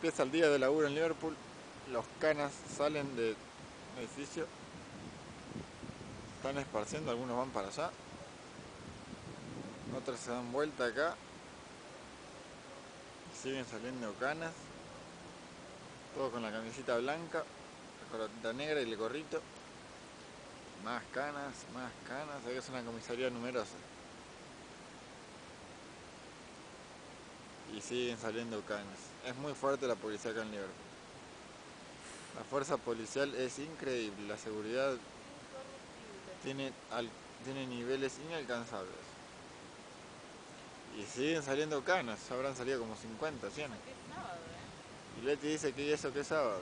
Empieza el día de laburo en Liverpool. Los canas salen del edificio. Están esparciendo, algunos van para allá. Otros se dan vuelta acá. Siguen saliendo canas. Todos con la camiseta blanca, la coronita negra y el gorrito. Más canas, más canas. Ahí es una comisaría numerosa. Y siguen saliendo canas. Es muy fuerte la policía acá en Liverpool. La fuerza policial es increíble, la seguridad tiene, tiene niveles inalcanzables. Y siguen saliendo canas, habrán salido como 50, 100. Es sábado, ¿eh? Y Leti dice que eso que es sábado.